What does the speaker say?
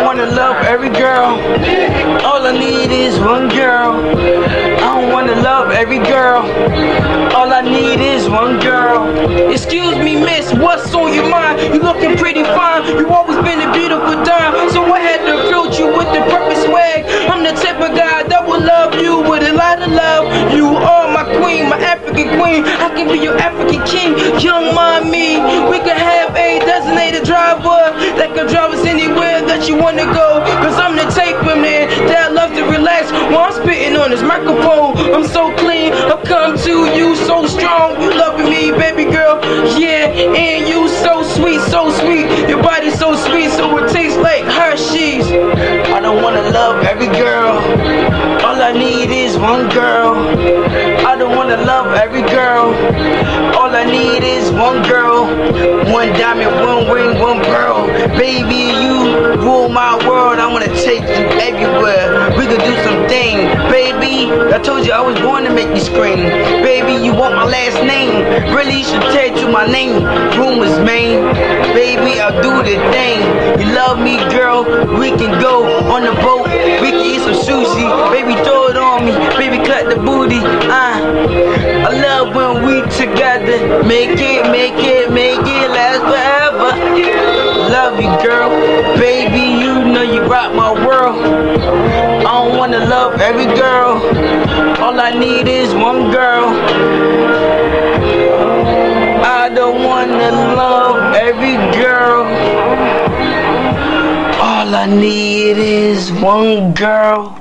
wanna love every girl. All I need is one girl. I don't wanna love every girl. All I need is one girl. Excuse me, miss, what's on your mind? You looking pretty fine. You always been a beautiful dime. So I had to approach you with the perfect swag. I'm the type of guy that will love you with a lot of love. You are my queen, my African queen. I can be your African king. Young mommy, we can have a designated driver that can drive us anywhere you wanna go. Cause I'm the type of man that loves to relax while I'm spitting on this microphone. I'm so clean, I've come to you so strong. You loving me, baby girl, yeah. And you so sweet, so sweet. Your body's so sweet, so it tastes like Hershey's. I don't wanna love every girl. All I need is one girl. I don't wanna love every girl. All I need is one girl. One diamond, one ring, one pearl. Baby, rule my world. I wanna take you everywhere. We could do some things. Baby, I told you I was born to make you scream. Baby, you want my last name. Really, you should tattoo my name. Rumors, man. Baby, I'll do the thing. You love me, girl. We can go on the boat. We can eat some sushi. Baby, throw it on me. Baby, cut the booty. Uh, I love when we together. Make it, make it, make it last forever. Love you, girl. Rock my world. I don't wanna love every girl. All I need is one girl. I don't wanna love every girl. All I need is one girl.